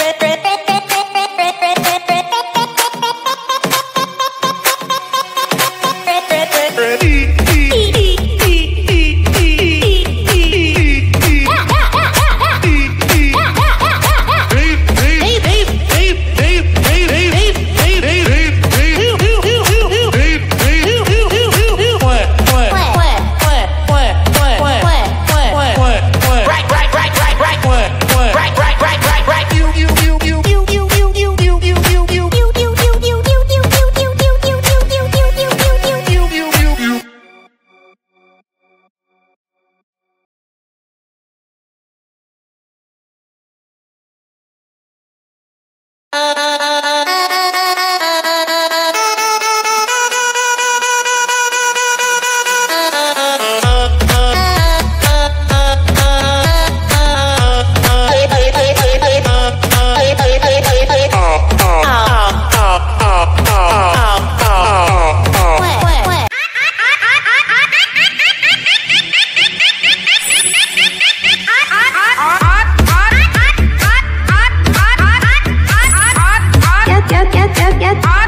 red, red, red. Uh... get